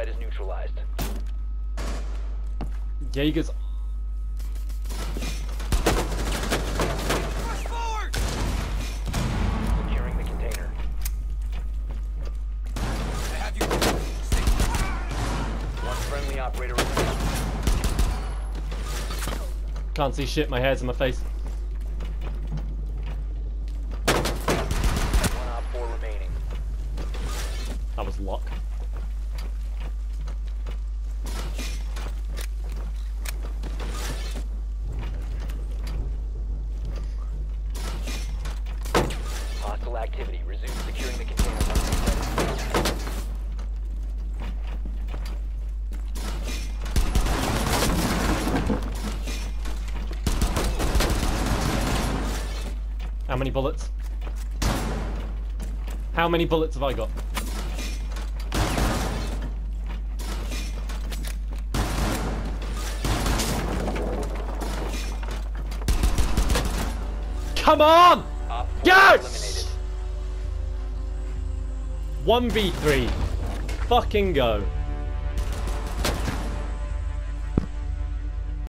threat is neutralized. Jaeger's. Securing the container. One friendly operator. Can't see shit, my hair's in my face. One op four remaining. That was luck. Activity. Resume securing the container. once the threat is neutralized. How many bullets? How many bullets have I got? Come on! Op four Yes! eliminated. 1v3. Fucking go.